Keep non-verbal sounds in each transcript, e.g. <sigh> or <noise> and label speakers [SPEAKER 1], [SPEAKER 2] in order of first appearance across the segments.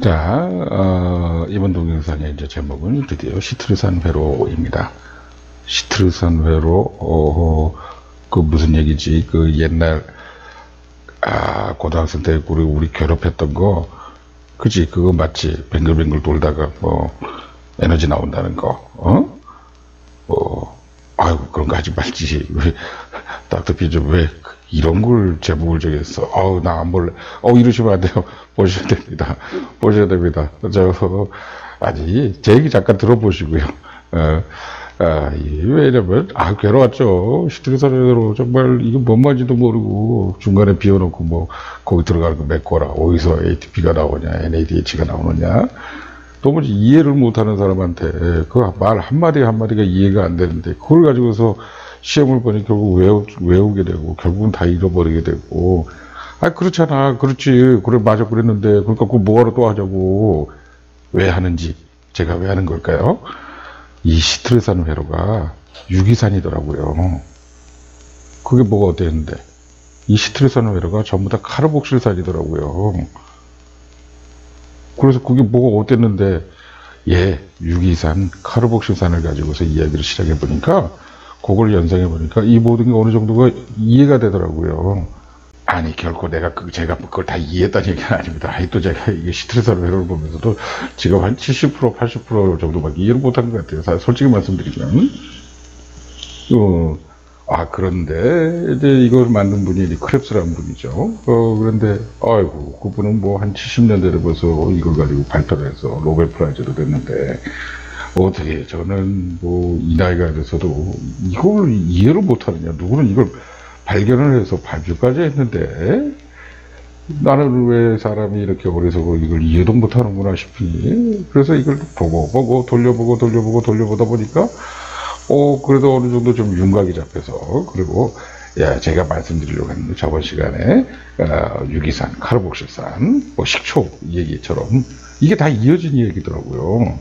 [SPEAKER 1] 자, 어, 이번 동영상의 이제 제목은 드디어 시트르산 회로입니다. 시트르산 회로, 어, 그 무슨 얘기지? 그 옛날, 아, 고등학생 때 우리, 우리 괴롭혔던 거, 그지? 그거 맞지? 뱅글뱅글 돌다가 뭐, 에너지 나온다는 거, 어? 뭐, 아이고, 그런 거 하지 말지. <laughs> 왜, 닥터피 좀왜 이런 걸 제목을 정했어. 어우, 나 안 볼래. 어, 이러시면 안 돼요. <laughs> 보셔야 됩니다. <laughs> 보셔야 됩니다. 저, 아니, 제 얘기 잠깐 들어보시고요. <laughs> 어, 아, 예, 왜냐면, 아, 괴로웠죠. 시트리사로 정말, 이거 뭔 말인지도 모르고, 중간에 비워놓고, 뭐, 거기 들어가는 거 메꿔라. 어디서 ATP가 나오냐, NADH가 나오느냐. 도무지 이해를 못하는 사람한테, 그 말 한마디 한마디가 이해가 안 되는데, 그걸 가지고서 시험을 보니 결국 외우, 외우게 되고, 결국은 다 잃어버리게 되고, 아, 그렇잖아. 그렇지. 그래, 맞아. 그랬는데, 그러니까 그거 뭐하러 또 하자고. 왜 하는지, 제가 왜 하는 걸까요? 이 시트르산 회로가 유기산이더라고요. 그게 뭐가 어땠는데? 이 시트르산 회로가 전부 다 카르복실산이더라고요. 그래서 그게 뭐가 어땠는데, 예, 유기산, 카르복실산을 가지고서 이야기를 시작해 보니까, 그걸 연상해 보니까 이 모든 게 어느 정도가 이해가 되더라고요. 아니, 결코 내가 그, 제가 그걸 다 이해했다는 얘기는 아닙니다. 아니, 또 제가 이게 시트르산 회로를 보면서도 지금 한 70%, 80% 정도밖에 이해를 못한 것 같아요. 사- 솔직히 말씀드리면. 어, 아, 그런데, 이제 이걸 만든 분이 크랩스라는 분이죠. 어, 그런데, 아이고, 그분은 뭐 한 70년대에 벌써 이걸 가지고 발표를 해서 Nobel Prize도 됐는데, 어떻게 저는 뭐 이 나이가 돼서도 이걸 이해를 못하느냐. 누구는 이걸 발견을 해서 발표까지 했는데, 나는 왜 사람이 이렇게 어려서 이걸 이해도 못하는구나 싶으니, 그래서 이걸 보고 보고 돌려보고 돌려보고 돌려보다 보니까, 어, 그래도 어느 정도 좀 윤곽이 잡혀서, 그리고, 야, 제가 말씀드리려고 했는데, 저번 시간에, 어, 유기산, 카르복실산, 뭐, 식초 얘기처럼, 이게 다 이어진 얘기더라고요.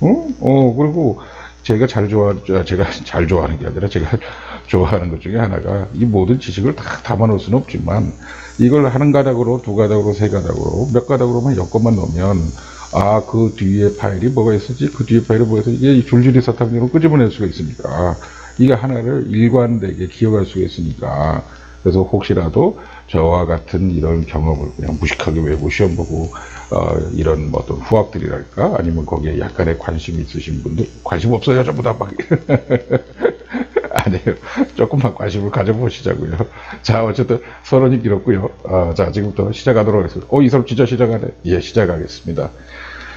[SPEAKER 1] 어? 어, 그리고, 제가 잘 좋아, 아, 제가 잘 좋아하는 게 아니라, 제가 <laughs> 좋아하는 것 중에 하나가, 이 모든 지식을 다 담아놓을 수는 없지만, 이걸 한 가닥으로, 두 가닥으로, 세 가닥으로, 몇 가닥으로만 엮어만 넣으면, 아, 그 뒤에 파일이 뭐가 있었지? 그 뒤에 파일이 뭐가 있었지? 이게 줄줄이 사탕으로 끄집어낼 수가 있으니까. 이거 하나를 일관되게 기억할 수가 있으니까. 그래서 혹시라도 저와 같은 이런 경험을 그냥 무식하게 외고 시험 보고, 어, 이런 뭐 어떤 후학들이랄까? 아니면 거기에 약간의 관심 있으신 분들, 관심 없어요, 전부 다 막. <laughs> 아니에요. 조금만 관심을 가져보시자고요. 자, 어쨌든 서론이 길었고요. 어, 자, 지금부터 시작하도록 하겠습니다. 어, 이 사람 진짜 시작하네. 예, 시작하겠습니다.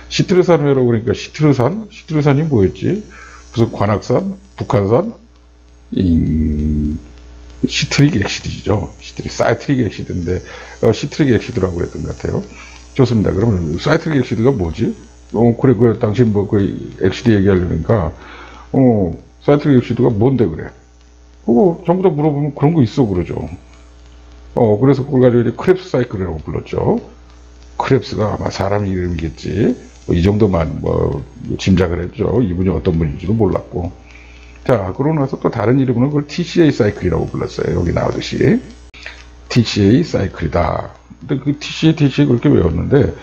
[SPEAKER 1] 시트르산 회로 그러니까 시트르산? 시트르산이 뭐였지? 무슨 관악산? 북한산? 이, citric acid죠. citric, citric acid인데, 어, citric acid라고 그랬던 것 같아요. 좋습니다. 그러면 citric acid가 뭐지? 어, 그래, 그, 당신 뭐, 그, acid 얘기하려니까, 어, citric acid가 뭔데 그래? 그거 전부 다 물어보면 그런 거 있어, 그러죠. 어, 그래서 그걸 가지고 Krebs cycle이라고 불렀죠. 크랩스가 아마 사람 이름이겠지. 뭐 이 정도만 뭐 짐작을 했죠. 이분이 어떤 분인지도 몰랐고. 자, 그러고 나서 또 다른 이름으로 그걸 TCA cycle이라고 불렀어요. 여기 나오듯이. TCA cycle이다. 근데 그 TCA, TCA 그렇게 외웠는데,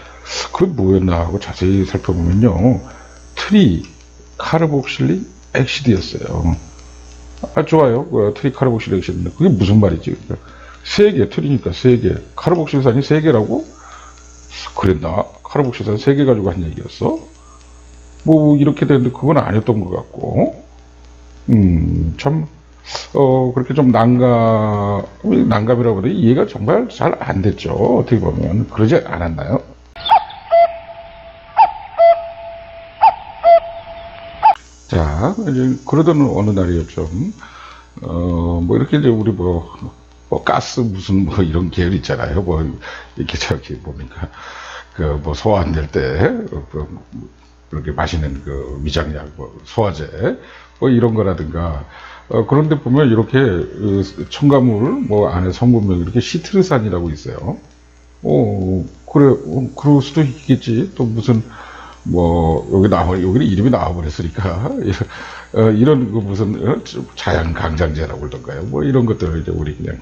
[SPEAKER 1] 그게 뭐였나 하고 자세히 살펴보면요. tri, carboxylic, acid였어요. 아, 좋아요. 그 tri carboxylic acid인데, 그게 무슨 말이지? 그러니까 세 개, tri니까 세 개. 카르복실산이 세 개라고? 그랬나? 카르복실산 세 개 가지고 한 얘기였어? 뭐, 이렇게 되는데 그건 아니었던 것 같고. 음, 참, 어, 그렇게 좀 난감, 난감이라고 그래. 이해가 정말 잘 안 됐죠. 어떻게 보면. 그러지 않았나요? 자, 이제, 그러던 어느 날이었죠. 어, 뭐, 이렇게 이제 우리 뭐, 뭐, 가스 무슨 뭐 이런 계열 있잖아요. 뭐, 이렇게 저기 뭡니까. 그, 뭐, 소화 안 될 때, 그, 그렇게 마시는 그 위장약, 뭐, 소화제, 뭐 이런 거라든가, 어, 그런데 보면 이렇게 그 첨가물 뭐 안에 성분명 이렇게 시트르산이라고 있어요. 어, 그래, 어, 그럴 수도 있겠지. 또 무슨, 뭐, 여기 나와, 여기 이름이 나와버렸으니까. <laughs> 어, 이런 그 무슨, 어, 자연 강장제라고 그러던가요. 뭐 이런 것들을 이제 우리 그냥,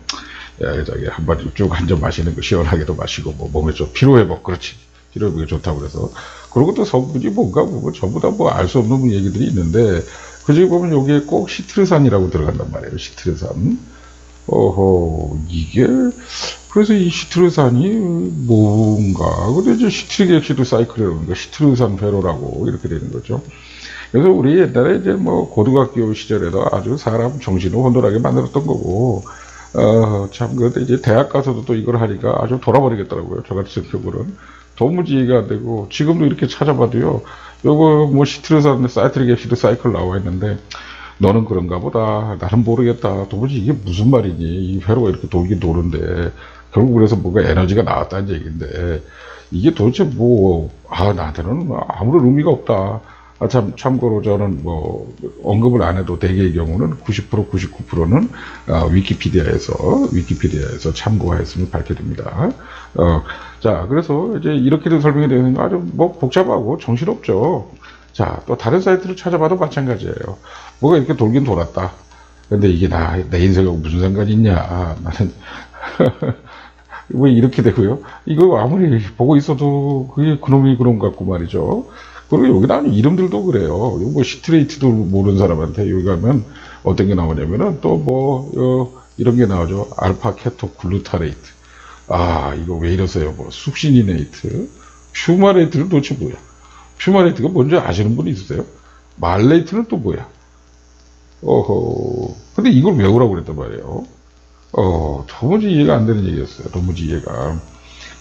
[SPEAKER 1] 야, 저기 한번 쭉 한 잔 마시는 거 시원하게도 마시고, 뭐 몸에 좀 피로 회복, 그렇지. 시럽이 좋다고 그래서. 그리고 또 성분이 뭔가 보면 전부 다 뭐 알 수 없는 얘기들이 있는데, 그 중에 보면 여기에 꼭 시트르산이라고 들어간단 말이에요. 시트르산. 어허, 이게, 그래서 이 시트르산이 뭔가, 근데 이제 citric acid cycle이라는 거, 시트르산 회로라고 이렇게 되는 거죠. 그래서 우리 옛날에 이제 뭐 고등학교 시절에도 아주 사람 정신을 혼돈하게 만들었던 거고, 어, 참, 그런데 이제 대학 가서도 또 이걸 하니까 아주 돌아버리겠더라고요. 저 같은 경우는. 도무지 이해가 안 되고, 지금도 이렇게 찾아봐도요, 요거 뭐 시트르산 citric acid cycle 나와 있는데, 너는 그런가 보다. 나는 모르겠다. 도무지 이게 무슨 말이니. 이 회로가 이렇게 돌긴 도는데, 결국 그래서 뭔가 에너지가 나왔다는 얘기인데, 이게 도대체 뭐, 아, 나한테는 아무런 의미가 없다. 아, 참, 참고로 저는 뭐, 언급을 안 해도 대개의 경우는 90%, 99%는 어, 위키피디아에서, 위키피디아에서 참고하였음을 밝혀집니다. 어, 자, 그래서 이제 이렇게도 설명이 되는 거 아주 뭐 복잡하고 정신없죠. 자, 또 다른 사이트를 찾아봐도 마찬가지예요. 뭐가 이렇게 돌긴 돌았다. 근데 이게 나, 내 인생하고 무슨 상관이 있냐. 나는, <laughs> 왜 이렇게 되고요? 이거 아무리 보고 있어도 그게 그놈이 그놈 같고 말이죠. 그리고 여기 나오는 이름들도 그래요. 이거 citrate도 모르는 사람한테 여기 가면 어떤 게 나오냐면은 또 뭐, 어, 이런 게 나오죠. alpha keto glutarate. 아, 이거 왜 이러세요? 뭐, succinate. fumarate는 도대체 뭐야? fumarate가 뭔지 아시는 분 있으세요? malate는 또 뭐야? 어허. 근데 이걸 외우라고 그랬단 말이에요. 어, 도무지 이해가 안 되는 얘기였어요. 도무지 이해가.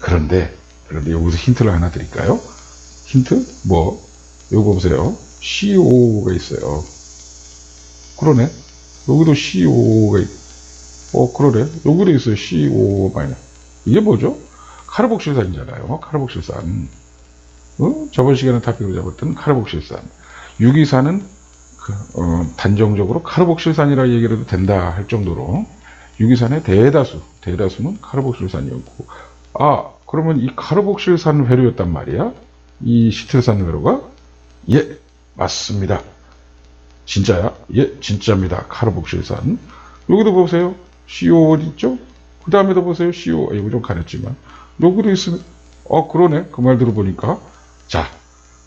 [SPEAKER 1] 그런데, 그런데 여기서 힌트를 하나 드릴까요? 힌트? 뭐? 요거 보세요. CO가 있어요. 그러네. 여기도 CO가 있, 어, 그러네. 여기도 있어요. CO 마이너. 이게 뭐죠? 카르복실산이잖아요. 카르복실산. 어? 저번 시간에 타픽으로 잡았던 카르복실산. 유기산은 그, 어, 단정적으로 카르복실산이라 얘기를 해도 된다 할 정도로 유기산의 대다수, 대다수는 카르복실산이었고, 아, 그러면 이 카르복실산 회로였단 말이야? 이 시트르산 회로가? 예, 맞습니다. 진짜야? 예, 진짜입니다. 카르복실산. 여기도 보세요. CO 어디 있죠? 그 다음에도 보세요. CO. 아, 이거 좀 가렸지만. 여기도 있으면, 어, 그러네. 그 말 들어보니까. 자,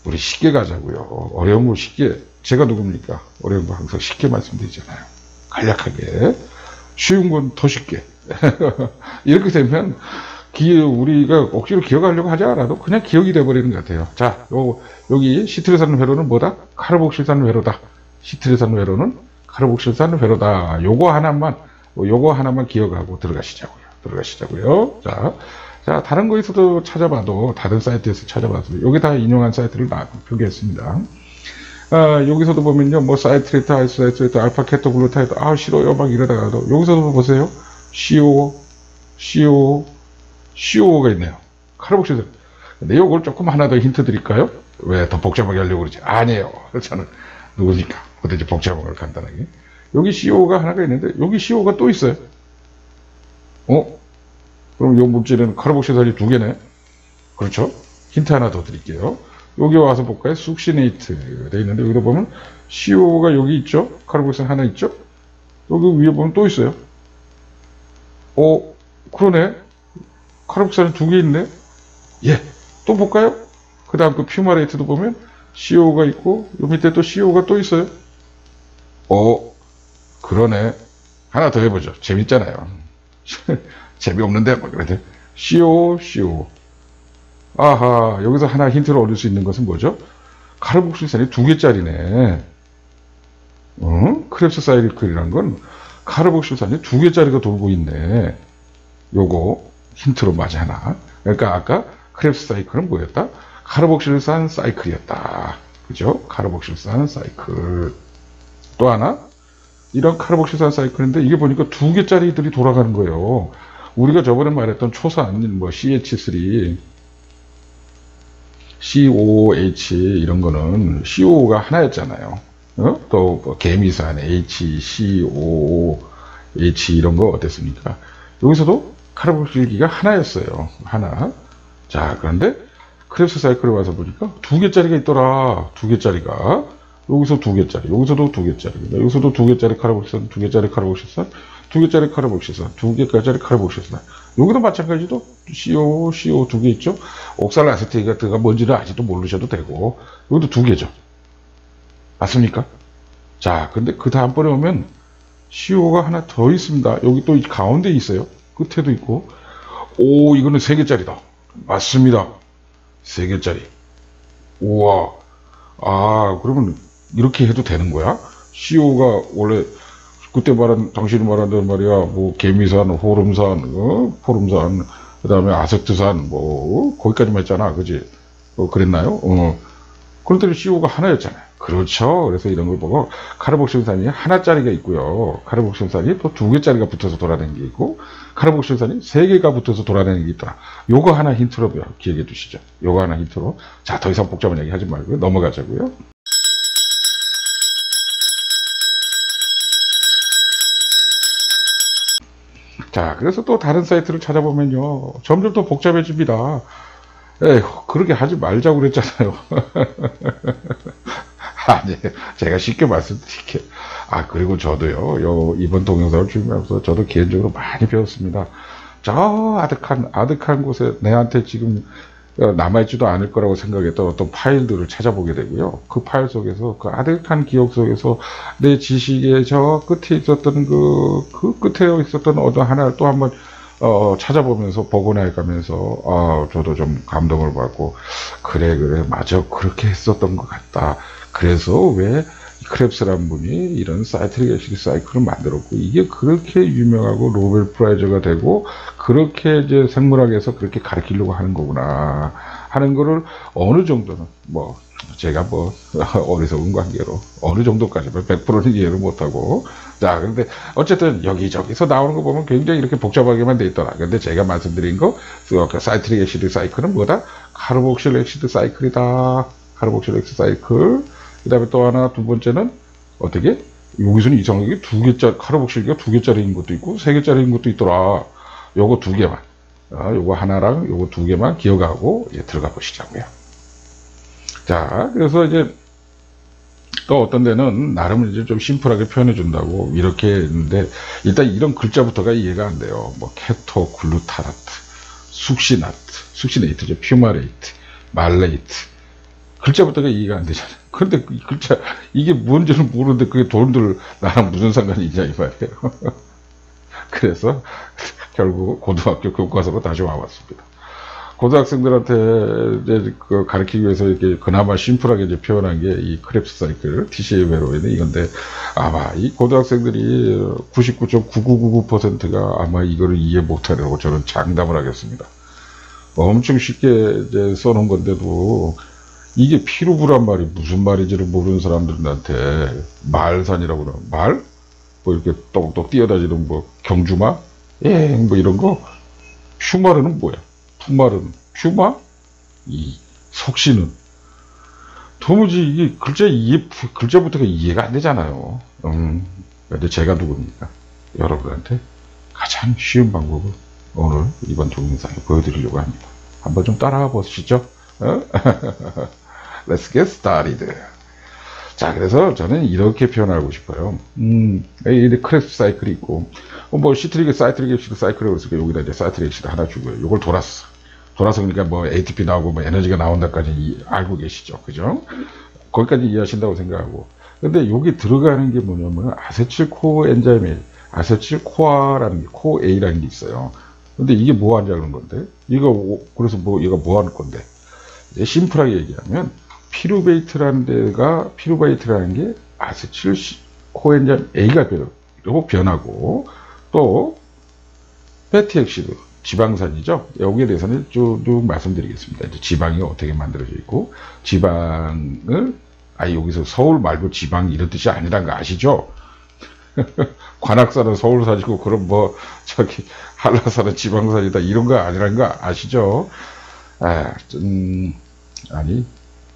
[SPEAKER 1] 우리 쉽게 가자고요. 어려운 걸 쉽게. 제가 누굽니까? 어려운 거 항상 쉽게 말씀드리잖아요. 간략하게. 쉬운 건 더 쉽게. <laughs> 이렇게 되면 기, 우리가 억지로 기억하려고 하지 않아도 그냥 기억이 돼버리는 것 같아요. 자, 요, 여기 시트르산 회로는 뭐다? 카르복실산 회로다. 시트르산 회로는 카르복실산 회로다. 요거 하나만, 요거 하나만 기억하고 들어가시자고요. 들어가시자고요. 자, 자, 다른 거 있어도 찾아봐도, 다른 사이트에서 찾아봐도, 여기 다 인용한 사이트를 표기했습니다. 아, 여기서도 보면요, 뭐, citrate, isocitrate, alpha keto glutarate, 아, 싫어요. 막 이러다가도, 여기서도 보세요. CO, CO, CO가 있네요. 카르복실산. 근데 요걸 조금 하나 더 힌트 드릴까요? 왜 더 복잡하게 하려고 그러지? 아니에요. <laughs> 저는 누구니까. 어떻게 복잡한 걸 간단하게. 여기 CO가 하나가 있는데, 여기 CO가 또 있어요. 어? 그럼 요 물질에는 카르복실산이 두 개네. 그렇죠? 힌트 하나 더 드릴게요. 여기 와서 볼까요? 숙시네이트 돼 있는데 여기도 보면 CO가 여기 있죠? 카르복실산 하나 있죠? 여기 위에 보면 또 있어요. 어, 그러네. 카르복산이 두개 있네. 예. 또 볼까요? 그 다음 그 퓨마레이트도 보면 CO가 있고 요 밑에 또 CO가 또 있어요. 어, 그러네. 하나 더 해보죠. 재밌잖아요. <laughs> 재미없는데 막 그런데 CO, CO. 아하, 여기서 하나 힌트를 얻을 수 있는 것은 뭐죠? 카르복실산이 두 개짜리네. 어? 크랩스 사이클이란 건 카르복실산이 두 개짜리가 돌고 있네. 요거 힌트로 맞이 하나. 그러니까 아까 크랩스 사이클은 뭐였다? 카르복실산 사이클이었다. 그죠? 카르복실산 사이클. 또 하나? 이런 카르복실산 사이클인데 이게 보니까 두 개짜리들이 돌아가는 거예요. 우리가 저번에 말했던 초산, 뭐 CH3, COH 이런 거는 CO가 하나였잖아요. 어? 또 개미산 H, CO, H 이런 거 어땠습니까? 여기서도 카르복실기가 하나였어요. 하나. 자, 그런데 크랩스 사이클에 와서 보니까 두 개짜리가 있더라. 두 개짜리가. 여기서 두 개짜리, 여기서도 두 개짜리, 여기서도 두 개짜리 카르복실산, 두 개짜리 카르복실산, 두 개짜리 카르복실산, 두 개짜리 카르복실산. 여기도 마찬가지로 CO, CO 두 개 있죠? 옥살 아세테이트가 뭔지를 아직도 모르셔도 되고, 여기도 두 개죠. 맞습니까? 자, 근데 그 다음번에 오면 CO가 하나 더 있습니다. 여기 또 가운데 있어요. 끝에도 있고. 오, 이거는 세 개짜리다. 맞습니다. 세 개짜리. 우와. 아, 그러면 이렇게 해도 되는 거야? CO가 원래 그때 말한 당신이 말한다는 말이야. 뭐 개미산, 호름산, 어? 포름산, 그 다음에 아세트산 뭐 어? 거기까지만 했잖아. 그지? 어, 그랬나요? 어. 그런데 CO가 하나였잖아요. 그렇죠. 그래서 이런 걸 보고 카르복실산이 하나짜리가 있고요. 카르복실산이 또 두 개짜리가 붙어서 돌아다니는 게 있고 카르복실산이 세 개가 붙어서 돌아다니는 게 있더라. 요거 하나 힌트로 기억해 두시죠. 요거 하나 힌트로. 자, 더 이상 복잡한 얘기 하지 말고요. 넘어가자고요. 자, 그래서 또 다른 사이트를 찾아보면요. 점점 더 복잡해집니다. 에휴, 그렇게 하지 말자고 그랬잖아요. <laughs> 아니, 제가 쉽게 말씀드릴게요. 아, 그리고 저도요, 요, 이번 동영상을 준비하면서 저도 개인적으로 많이 배웠습니다. 저 아득한, 아득한 곳에 내한테 지금 어, 남아있지도 않을 거라고 생각했던 어떤 파일들을 찾아보게 되고요. 그 파일 속에서, 그 아득한 기억 속에서 내 지식의 저 끝에 있었던 그, 그 끝에 있었던 어떤 하나를 또 한번 어, 찾아보면서 복원해 가면서 아, 저도 좀 감동을 받고 그래 그래 맞아 그렇게 했었던 것 같다. 그래서 왜 크랩스란 분이 이런 citric acid cycle을 만들었고 이게 그렇게 유명하고 Nobel Prize가 되고 그렇게 이제 생물학에서 그렇게 가르치려고 하는 거구나 하는 거를 어느 정도는 뭐 제가 뭐 <laughs> 어리석은 관계로 어느 정도까지만 100%는 이해를 못하고. 자 그런데 어쨌든 여기저기서 나오는 거 보면 굉장히 이렇게 복잡하게만 돼 있더라. 근데 제가 말씀드린 거 그 citric acid cycle은 뭐다? carboxyl acid cycle이다. carboxyl acid cycle 그 다음에 또 하나 두 번째는 어떻게? 여기서는 이상하게 두 개짜리 카르복실기가 두 개짜리인 것도 있고 세 개짜리인 것도 있더라. 요거 두 개만. 아, 요거 하나랑 요거 두 개만 기억하고 이제 들어가 보시자고요. 자 그래서 이제 또 어떤 데는 나름 이제 좀 심플하게 표현해 준다고 이렇게 했는데 일단 이런 글자부터가 이해가 안 돼요. 뭐 keto glutarate 숙시나트 succinate죠 fumarate malate 글자부터가 이해가 안 되잖아요 <laughs> 그런데 그 글자 이게 뭔지는 모르는데 그게 돈들 나랑 무슨 상관이 있냐 이 말이에요. <laughs> 그래서 결국 고등학교 교과서로 다시 와봤습니다. 고등학생들한테 그 가르치기 위해서 이렇게 그나마 심플하게 이제 표현한 게 이 Krebs cycle, TCA 회로에는 이건데 아마 이 고등학생들이 99.9999%가 아마 이거를 이해 못하려고 저는 장담을 하겠습니다. 엄청 쉽게 이제 써놓은 건데도 이게 피루부란 말이 무슨 말인지를 모르는 사람들한테 말산이라고 그러 말? 뭐 이렇게 똑똑 뛰어다니는 뭐 경주마? 예, 뭐 이런 거. 퓨마르는 뭐야? 푸마르는 퓨마? 이 속시는 도무지 이게 글자 이해, 글자부터가 이해가 안 되잖아요. 음, 근데 제가 누굽니까? 여러분한테 가장 쉬운 방법을 오늘 이번 동영상에 보여드리려고 합니다. 한번 좀 따라와 보시죠. <laughs> 어? Let's get started. 자, 그래서 저는 이렇게 표현하고 싶어요. 음, 이 Krebs cycle이 있고, 어, 뭐, citric, citric acid cycle이라고 했으니까 여기다 이제 citric acid 하나 주고요. 이걸 돌았어. 돌아서 그러니까 뭐 ATP 나오고 뭐 에너지가 나온다까지 이, 알고 계시죠. 그죠? 거기까지 이해하신다고 생각하고. 근데 여기 들어가는 게 뭐냐면 acetyl coenzyme A acetyl CoA라는 게, CoA라는 게 있어요. 근데 이게 뭐 하냐는 건데? 이거, 그래서 뭐, 얘가 뭐 하는 건데? 심플하게 얘기하면, 피루베이트라는 데가 피루베이트라는 게 아세틸 코엔자임 A가 변하고 변하고 또 fatty acid 지방산이죠. 여기에 대해서는 쭉, 쭉 말씀드리겠습니다. 이제 지방이 어떻게 만들어져 있고 지방을 아 여기서 서울 말고 지방 이런 뜻이 아니란 거 아시죠? <laughs> 관악산은 서울 사지고 그럼 뭐 저기 한라산은 지방산이다 이런 거 아니란 거 아시죠? 아, 음, 아니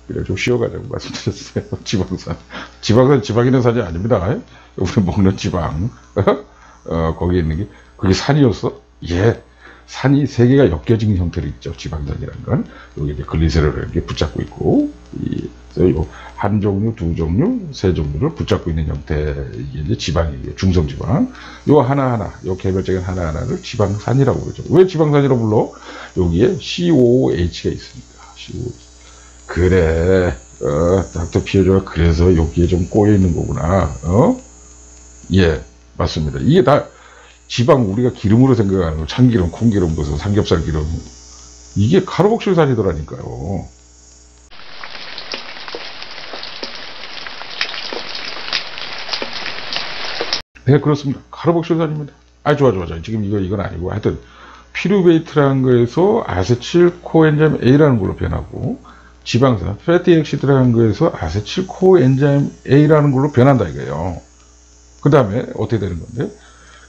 [SPEAKER 1] 그래 좀 쉬어가자고 말씀드렸어요. <laughs> 지방산. 지방산 지방 있는 산이 아닙니다. 우리 먹는 지방. <laughs> 어, 거기 있는 게 그게 산이었어? 예. 산이 세 개가 엮여진 형태로 있죠. 지방산이라는 건. 여기 이제 글리세롤을 이렇게 붙잡고 있고, 이, 한 종류, 두 종류, 세 종류를 붙잡고 있는 형태, 이게 이제 지방이에요. 중성지방. 요 하나하나, 요 개별적인 하나하나를 지방산이라고 그러죠. 왜 지방산이라고 불러? 여기에 COOH가 있으니까. COOH. 그래, 어, 닥터 피어조가 그래서 여기에 좀 꼬여 있는 거구나. 어? 예, 맞습니다. 이게 다 지방 우리가 기름으로 생각하는 거, 참기름, 콩기름, 무슨 삼겹살 기름. 이게 카르복실산이더라니까요. 네, 그렇습니다. 카르복실산입니다. 아, 좋아, 좋아, 좋아. 지금 이거, 이건 아니고. 하여튼, pyruvate라는 거에서 acetyl coenzyme A라는 걸로 변하고, 지방산, fatty acid라는 거에서 acetyl coenzyme A라는 걸로 변한다 이거예요. 그 다음에 어떻게 되는 건데?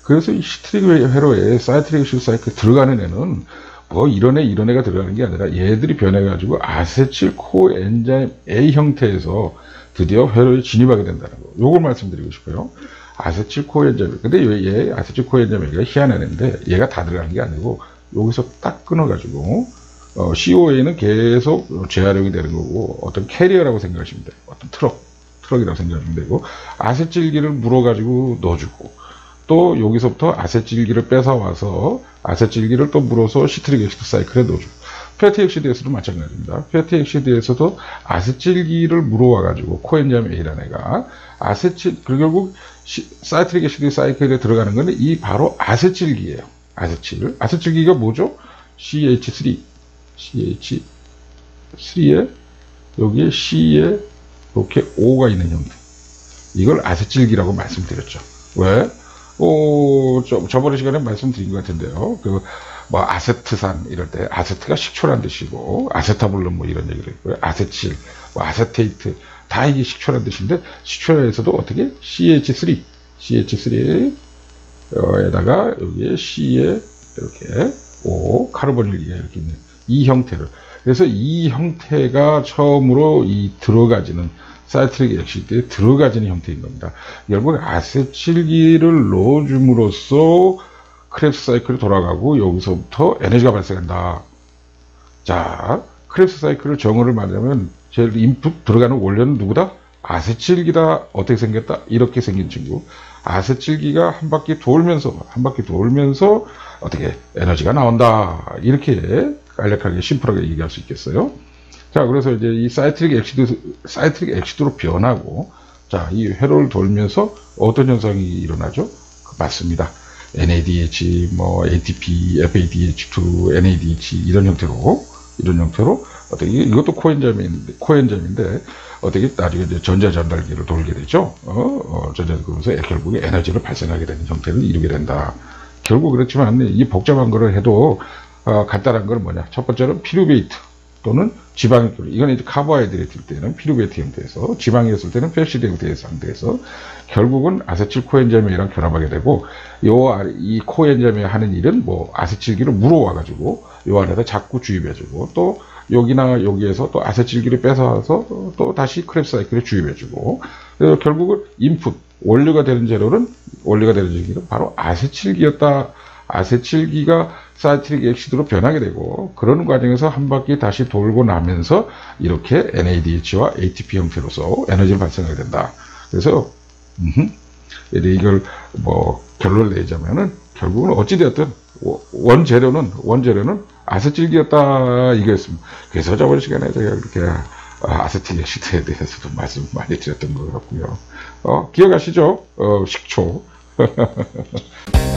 [SPEAKER 1] 그래서 이 citric 회로에 citric 슈 사이클 들어가는 애는 뭐 이런 애 이런 애가 들어가는 게 아니라 얘들이 변해가지고 acetyl coenzyme A 형태에서 드디어 회로에 진입하게 된다는 거. 요걸 말씀드리고 싶어요. acetyl coenzyme. 근데 얘 acetyl coenzyme이 희한한 애인데 얘가 다 들어가는 게 아니고 여기서 딱 끊어가지고 어, CoA는 계속 재활용이 되는 거고 어떤 캐리어라고 생각하시면 돼요. 어떤 트럭, 트럭이라고 생각하시면 되고 아세틸기를 물어가지고 넣어주고 또 여기서부터 아세틸기를 뺏어와서 아세틸기를 또 물어서 citric acid cycle에 넣어주고 fatty acid에서도 마찬가지입니다. fatty acid에서도 아세틸기를 물어와가지고 coenzyme A라는 애가 아세틸 결국 시, citric acid cycle에 들어가는 건데 이 바로 아세틸기예요. 아세틸 아세틸기가 뭐죠? CH3 CH3에 여기에 C에 이렇게 O가 있는 형태. 이걸 아세틸기라고 말씀드렸죠. 왜? 오, 저, 저번에 시간에 말씀드린 것 같은데요. 그, 뭐, 아세트산 이럴 때, 아세트가 식초란 뜻이고, 아세타블론 뭐 이런 얘기를 했고요. 아세틸, 뭐 아세테이트, 다 이게 식초란 뜻인데, 식초에서도 어떻게? CH3, CH3에다가 여기에 C에 이렇게 O, 카르보닐기가 이렇게 있는 이 형태를. 그래서 이 형태가 처음으로 이 들어가지는 citric acid에 들어가지는 형태인 겁니다. 결국 아세틸기를 넣어줌으로써 Krebs cycle이 돌아가고 여기서부터 에너지가 발생한다. 자, Krebs cycle을 정의를 말하면 제일 인풋 들어가는 원료는 누구다? 아세틸기다. 어떻게 생겼다? 이렇게 생긴 친구. 아세틸기가 한 바퀴 돌면서 한 바퀴 돌면서 어떻게 에너지가 나온다. 이렇게 간략하게 심플하게 얘기할 수 있겠어요. 자, 그래서 이제 이 citric acid, citric acid로 변하고, 자, 이 회로를 돌면서 어떤 현상이 일어나죠? 그 맞습니다. NADH, 뭐, ATP, FADH2, NADH, 이런 형태로, 이런 형태로, 어떻게, 이것도 coenzyme인데, coenzyme인데, 어떻게 나중에 이제 전자 전달기를 돌게 되죠? 어, 어 전자 그러면서 결국에 에너지를 발생하게 되는 형태를 이루게 된다. 결국 그렇지만 이 복잡한 거를 해도 어, 간단한 건 뭐냐? 첫 번째는 pyruvate 또는 교류. 이건 이제 carbohydrate일 때는 pyruvate 형태에서, 지방이었을 때는 fatty acid 형태의 상태에서 결국은 acetyl coenzyme이랑 결합하게 되고 요 이 coenzyme이 하는 일은 뭐 아세틸기를 물어와 가지고 요 안에다 자꾸 주입해 주고 또 여기나 여기에서 또 아세틸기를 뺏어와서 또 다시 Krebs cycle에 주입해 주고 그래서 결국은 인풋 원료가 되는 재료는 원료가 되는 재료는 바로 아세틸기였다. 아세틸기가 citric acid로 변하게 되고 그런 과정에서 한 바퀴 다시 돌고 나면서 이렇게 NADH와 ATP 형태로서 에너지를 발생하게 된다. 그래서 음, 이걸 뭐 결론을 내자면은 결국은 어찌되었든 원재료는 원재료는 아세틸기였다 이거였습니다. 그래서 저번 시간에 제가 이렇게 아세틸 엑시드에 대해서도 <laughs> 말씀 많이 드렸던 것 같고요. 어, 기억하시죠? 어, 식초. <laughs>